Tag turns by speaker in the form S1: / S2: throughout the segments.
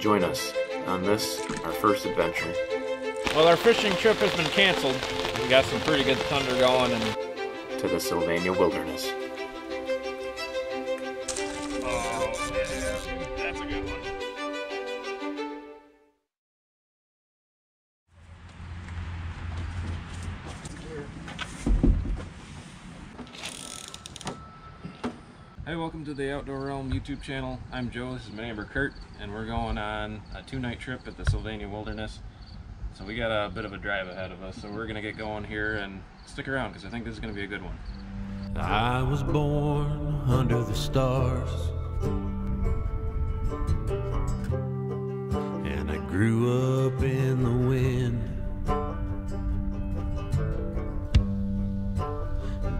S1: Join us on this, our first adventure.
S2: Well, our fishing trip has been canceled. We got some pretty good thunder going and
S1: to the Sylvania wilderness.
S2: To the Outdoor Realm YouTube channel. I'm Joe, this is my neighbor Curt, and we're going on a two-night trip at the Sylvania Wilderness. So we got a bit of a drive ahead of us, so we're gonna get going here and stick around because I think this is gonna be a good one.
S3: I was born under the stars And I grew up in the wind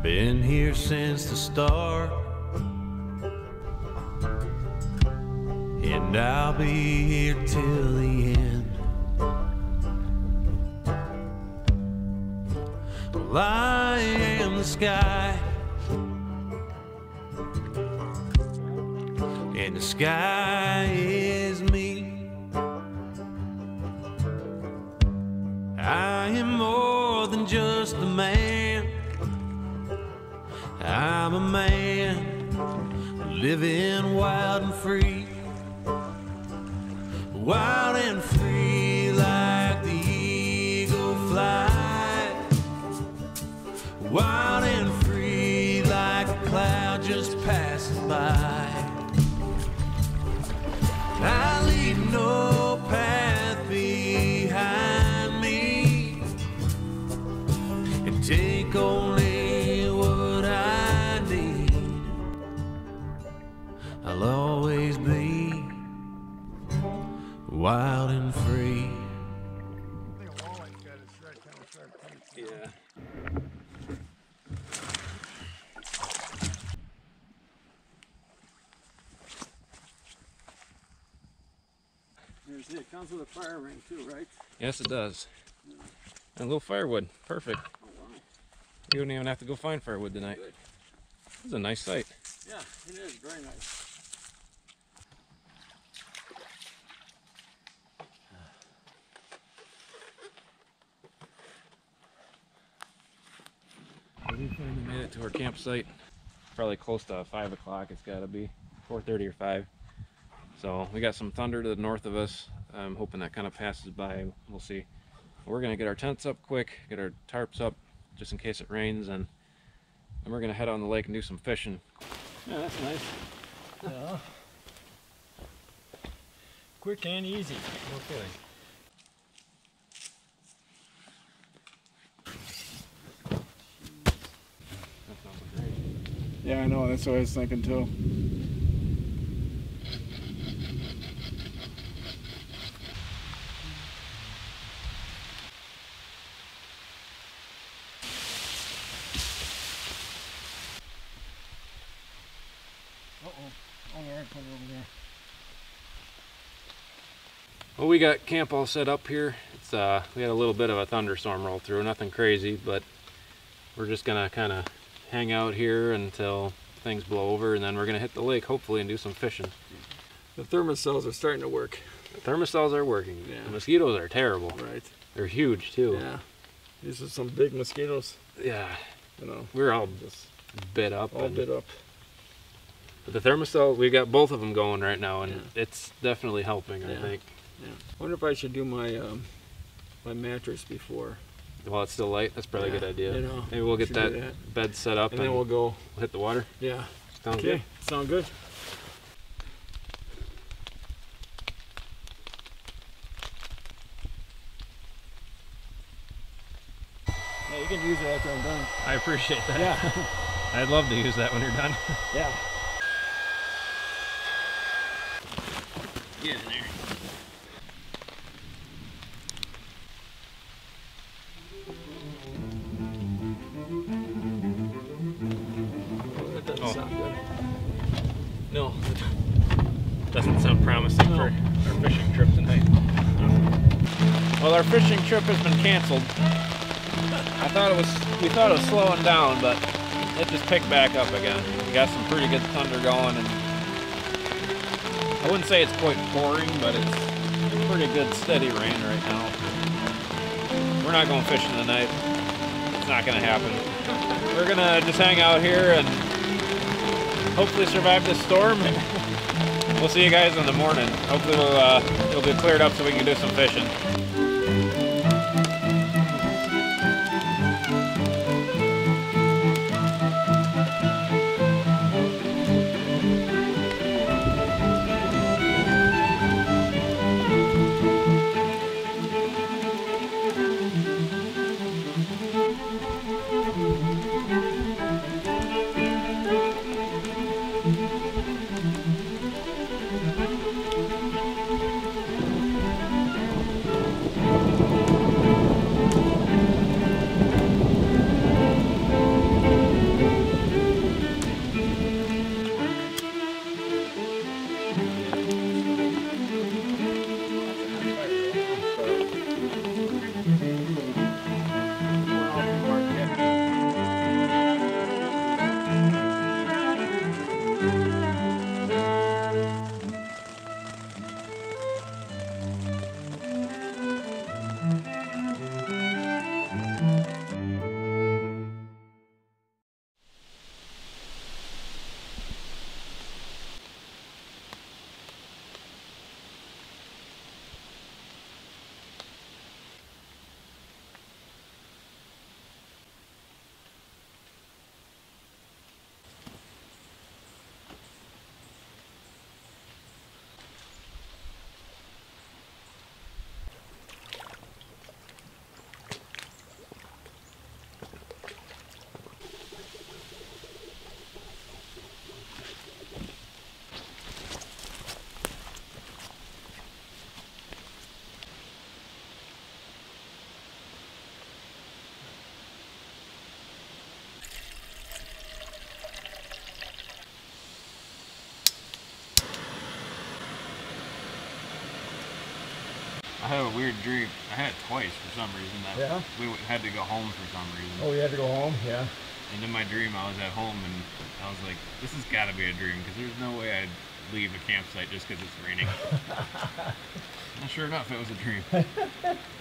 S3: Been here since the start And I'll be here till the end Well, I am the sky and the sky is me. I am more than just a man. I'm a man living wild and free. Wild and free
S2: Yeah.
S4: There's it. Comes with a fire ring too, right?
S2: Yes, it does. And a little firewood. Perfect.
S4: Oh wow.
S2: You don't even have to go find firewood tonight.
S4: Good.
S2: This is a nice site.
S4: Yeah, it is very nice.
S2: We finally made it to our campsite. Probably close to five o'clock. It's got to be 4:30 or five. So we got some thunder to the north of us. I'm hoping that kind of passes by. We'll see. We're gonna get our tents up quick, get our tarps up, just in case it rains, and then we're gonna head on the lake and do some fishing.
S4: Yeah, that's nice. Yeah. Quick and easy.
S2: No kidding. That sounds great.
S4: Yeah, I know. That's what I was thinking too. Uh-oh. Oh, there, put it over there.
S2: Well, we got camp all set up here. It's uh, we had a little bit of a thunderstorm roll through, nothing crazy, but we're just gonna kind of hang out here until things blow over, and then we're gonna hit the lake hopefully and do some fishing.
S4: The Thermacells are starting to work.
S2: The Thermacells are working.
S4: Yeah.
S2: The mosquitoes are terrible.
S4: Right.
S2: They're huge too.
S4: Yeah. These are some big mosquitoes.
S2: Yeah.
S4: You know,
S2: We're all
S4: just
S2: bit up.
S4: all
S2: and-
S4: bit up.
S2: But the Thermacell, we've got both of them going right now, and
S4: Yeah.
S2: it's definitely helping. I
S4: Yeah.
S2: think.
S4: Yeah. wonder if I should do my um, my mattress before.
S2: While it's still light, that's probably a good idea.
S4: you know,
S2: Maybe we'll get that,
S4: that.
S2: bed set up
S4: And
S2: and,
S4: then we'll go.
S2: hit the water.
S4: Yeah.
S2: Sounds
S4: Okay.
S2: good.
S4: Sound good? Yeah, you can use it after I'm done.
S2: I appreciate that.
S4: Yeah.
S2: I'd love to use that when you're done.
S4: yeah.
S2: Get in there. Our fishing trip has been canceled. I thought it was, we thought it was slowing down, but it just picked back up again. We got some pretty good thunder going, and I wouldn't say it's quite pouring, but it's pretty good steady rain right now. We're not going fishing tonight. It's not gonna happen. We're gonna just hang out here and hopefully survive this storm. We'll see you guys in the morning. Hopefully we'll, uh, it'll be cleared up so we can do some fishing. Had a weird dream. I had it twice for some reason. That
S4: Yeah?
S2: we had to go home for some reason.
S4: Oh, you had to go home? Yeah.
S2: And in my dream, I was at home and I was like, "This has got to be a dream because there's no way I'd leave a campsite just because it's raining." and sure enough, it was a dream.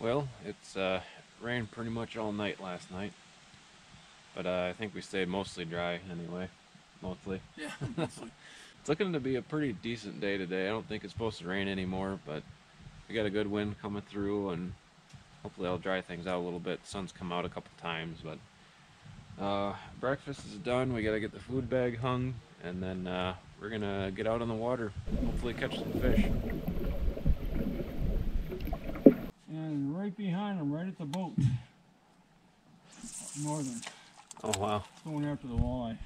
S2: Well, it's uh, rained pretty much all night last night, but uh, I think we stayed mostly dry anyway. Mostly.
S4: Yeah. mostly.
S2: It's looking to be a pretty decent day today. I don't think it's supposed to rain anymore, but we got a good wind coming through, and hopefully I'll dry things out a little bit. Sun's come out a couple times, but uh, breakfast is done. We got to get the food bag hung, and then uh, we're gonna get out on the water. Hopefully catch some fish.
S4: And right them, right at the boat. Northern.
S2: Oh wow!
S4: Going after the walleye.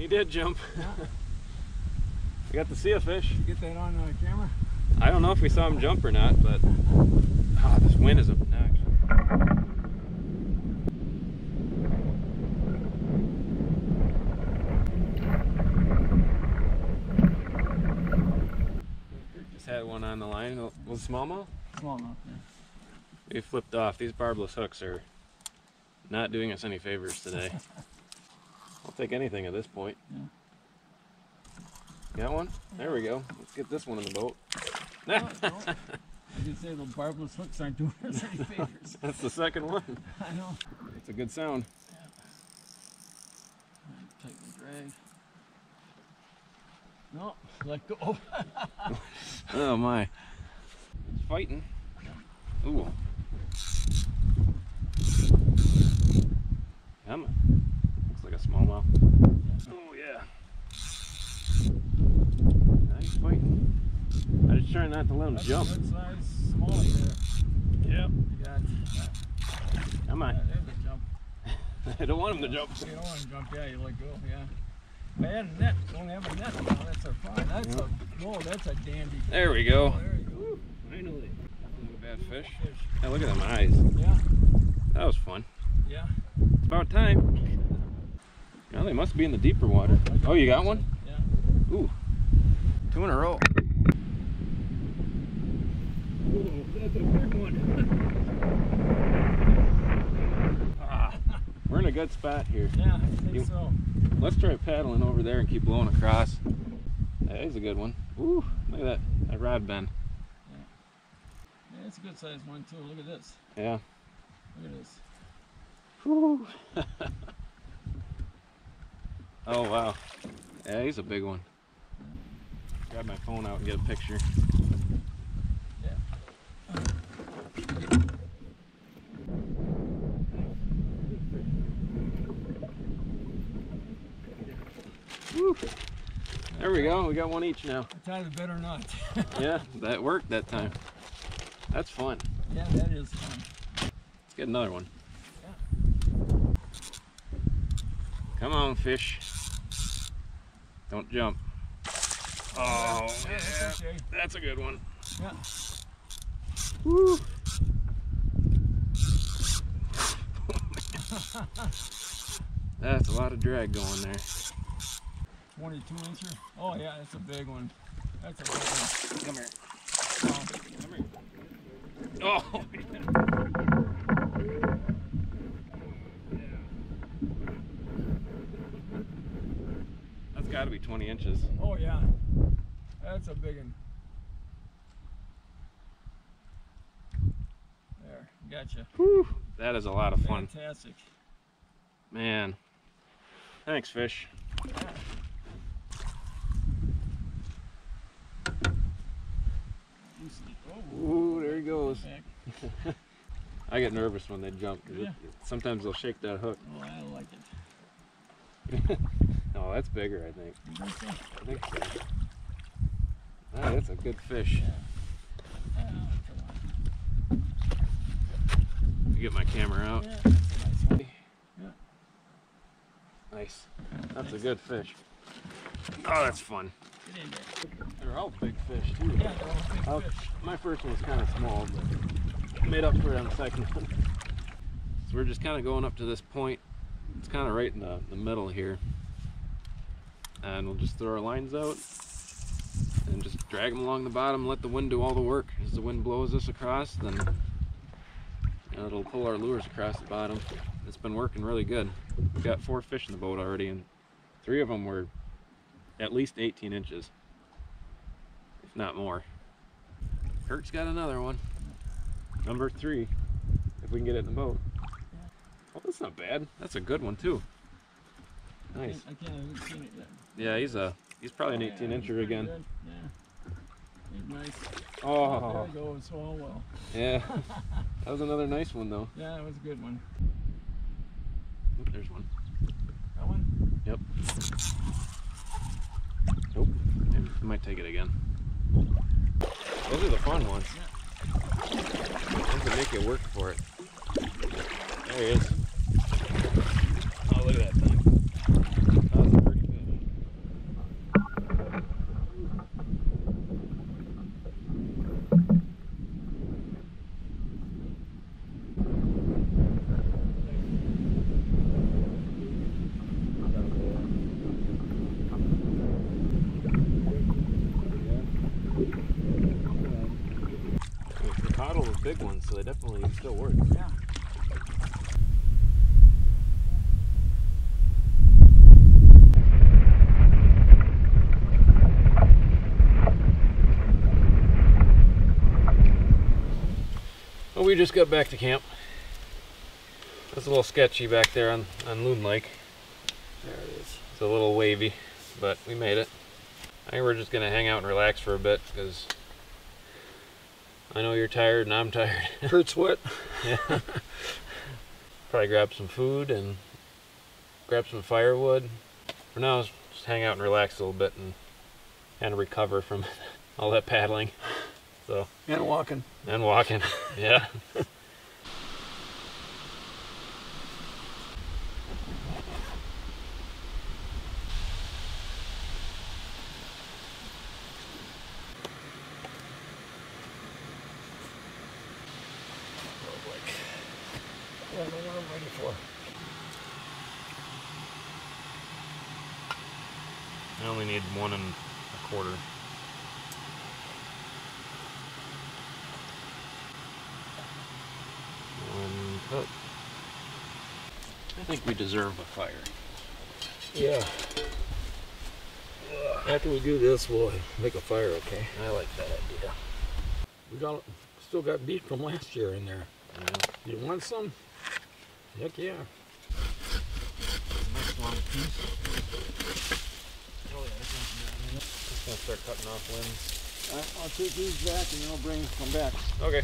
S2: He did jump. we got to see a fish.
S4: Get that on uh, camera?
S2: I don't know if we saw him jump or not, but ah, this wind is obnoxious. Just had one on the line. Was it smallmouth?
S4: Small enough. Yeah.
S2: We flipped off. These barbless hooks are not doing us any favors today. I'll take anything at this point. Got one? There we go. Let's get this one in the boat.
S4: I did say the barbless hooks aren't doing us any favors.
S2: That's the second one.
S4: I know.
S2: It's a good sound.
S4: Tighten the drag. No, let go.
S2: Oh my. It's fighting. Ooh. Come on. Looks like a smallmouth. Oh yeah. Nice fighting. I was trying not to let him
S4: That's
S2: jump.
S4: a good size smallie there.
S2: Yep.
S4: You got, yeah,
S2: Come on.
S4: there's a jump.
S2: I don't want him to jump.
S4: You don't want to jump, yeah, you let go, yeah. Man, net, don't have a net now, that's a fine, that's a, whoa, that's a dandy.
S2: There we go.
S4: Oh, there you go.
S2: Finally. Not a bad fish.
S4: Fish.
S2: Hey, look at them eyes.
S4: Yeah,
S2: That was fun.
S4: yeah,
S2: It's about time. Now they must be in the deeper water. Oh, you got one?
S4: yeah.
S2: Ooh. Two in a row.
S4: that's a big one.
S2: Ah, we're in a good spot here.
S4: Yeah, I think
S2: You-
S4: so.
S2: Let's try paddling over there and keep blowing across. That is a good one. Ooh, look at that, that rod bend.
S4: Yeah, it's a good sized one too, look at this,
S2: Yeah.
S4: look at this.
S2: Whew. oh wow. Yeah, he's a big one. Grab my phone out and get a picture. There we go. We got one each now.
S4: I tied it better not.
S2: Yeah, that worked that time. That's fun.
S4: yeah, that is fun.
S2: Let's get another one. Yeah. Come on, fish. Don't jump. Oh,
S4: Yeah, that's okay.
S2: that's a good one.
S4: Yeah.
S2: Woo. That's a lot of drag going there.
S4: 22 incher. Oh yeah, that's a big one. That's a big one.
S2: Come here.
S4: Oh,
S2: Come here. Oh, got to be 20 inches.
S4: oh yeah, that's a big one. There, gotcha.
S2: Whew. That is a lot of fun.
S4: Fantastic.
S2: Man. Thanks, fish.
S4: Oh,
S2: Ooh, there he goes. I get nervous when they jump. 'cause it- sometimes they'll shake that hook.
S4: Oh, I like it.
S2: Oh, that's bigger, I think.
S4: So?
S2: I think so. Ah, that's a good fish.
S4: Oh,
S2: get my camera out.
S4: Yeah, nice
S2: That's a good fish. Oh, that's fun.
S4: Get in there.
S2: They're all big fish too.
S4: Yeah, they're all big
S2: Oh,
S4: fish.
S2: My first one was kind of small, but made up for it on the second one. So we're just kind of going up to this point. It's kind of right in the, the middle here. And we'll just throw our lines out and just drag them along the bottom, let the wind do all the work. As the wind blows us across, then it'll pull our lures across the bottom. It's been working really good. We've got four fish in the boat already, and three of them were at least 18 inches, if not more. Curt's got another one. Number three, if we can get it in the boat. Oh, that's not bad. That's a good one too.
S4: I
S2: Nice.
S4: can't, I can't even see it yet.
S2: Yeah, he's a he's probably an
S4: Oh,
S2: 18
S4: yeah,
S2: incher again.
S4: good. Yeah. He's nice.
S2: Oh,
S4: There goes. Oh well.
S2: yeah. That was another nice one though.
S4: Yeah, it was a good one.
S2: Oop, there's one.
S4: That one?
S2: Yep. Nope. I might take it again. Those are the fun ones. Those that make you work for it. There he is. Oh, look at. That big ones, so they definitely still work.
S4: Yeah.
S2: Well, we just got back to camp. It's a little sketchy back there on, on Loon Lake.
S4: There it is.
S2: It's a little wavy, but we made it. I think we're just gonna hang out and relax for a bit because I know you're tired and I'm tired.
S4: Curt Sweat.
S2: yeah. Probably grab some food and grab some firewood. For now, just hang out and relax a little bit and kind of recover from all that paddling. So
S4: And walking.
S2: and walking. yeah.
S4: I don't know what I'm ready for.
S2: I only need one and a quarter. One cup. I think we deserve a fire.
S4: Yeah. After we do this, we'll make a fire, okay?
S2: I like that idea.
S4: We got, still got beef from last year in there. You want some? Heck yeah.
S2: Nice long piece. Oh yeah, that's not bad. Just gonna start cutting off limbs.
S4: I- I'll take these back and then I'll bring them back.
S2: Okay.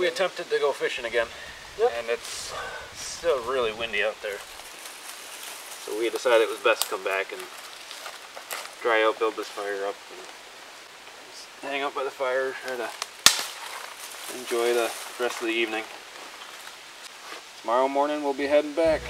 S2: we attempted to go fishing again,
S4: Yep.
S2: and it's still really windy out there. So we decided it was best to come back and dry out, build this fire up, and just hang out by the fire, try to enjoy the rest of the evening. Tomorrow morning we'll be heading back.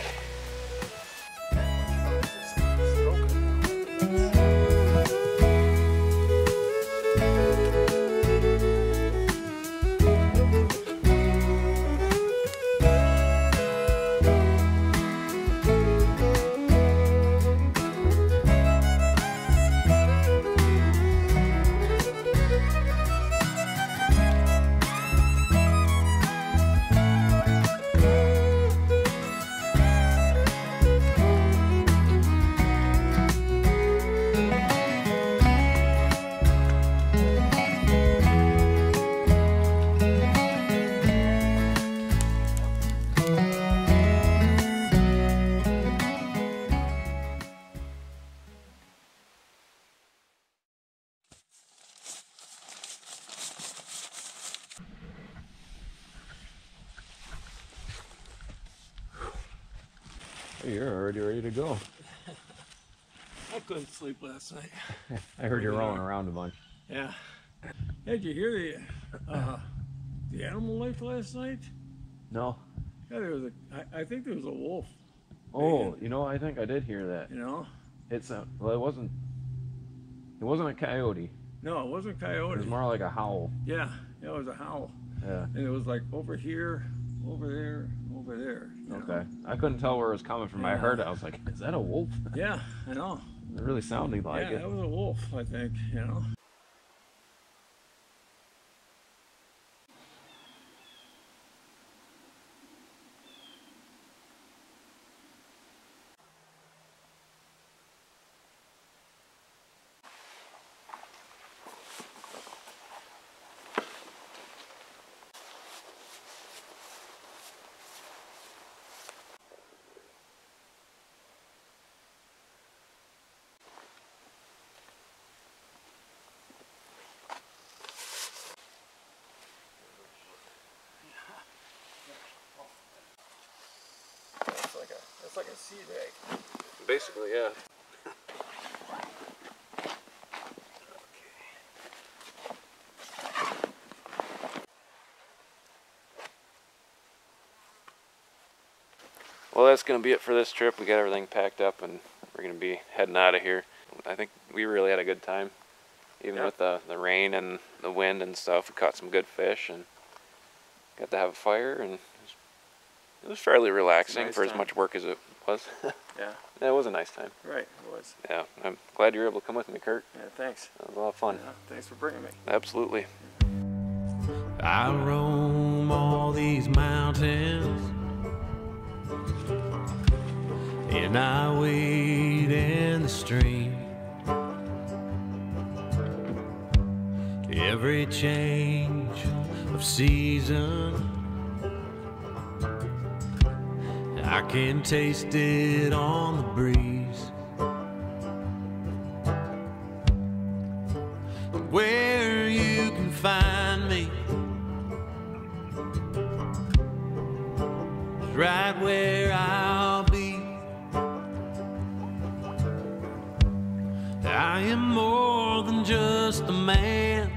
S2: Already ready to go.
S4: I couldn't sleep last night.
S2: I heard you rolling around a bunch.
S4: Yeah. Did you hear the uh, the animal life last night?
S2: No.
S4: Yeah, there was a. I, I think there was a wolf.
S2: Oh, you know, I think I did hear that.
S4: You know?
S2: It's a well, it wasn't. It wasn't a coyote.
S4: No, it wasn't coyote.
S2: It was more like a howl.
S4: Yeah, it was a howl,
S2: Yeah.
S4: and it was like over here, over there, over there. you know?
S2: Okay. I couldn't tell where it was coming from. I heard it. I was like, "Is that a wolf?"
S4: Yeah, I know.
S2: It really sounded like
S4: yeah,
S2: it.
S4: that was a wolf. I think. You know. It's like a. It's like a sea bag.
S2: Basically, yeah. Well, that's going to be it for this trip. We got everything packed up and we're going to be heading out of here. I think we really had a good time, even
S4: Yeah.
S2: with the, the rain and the wind and stuff. We caught some good fish and got to have a fire and it was, it was fairly relaxing
S5: nice
S2: for as much work as it was.
S5: Yeah,
S2: yeah, it was a nice time.
S5: right, it was.
S2: Yeah, I'm glad you were able to come with me, Curt.
S5: Yeah, thanks.
S2: That was a lot of fun.
S5: Yeah, thanks for bringing me.
S2: Absolutely.
S3: I roam all these mountains and I wade in the stream. Every change of season, I can taste it on the breeze. Where you can find me right where I'll be. I am more than just a man.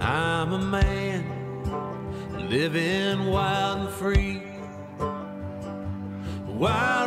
S3: I'm a man living wild and free. Wild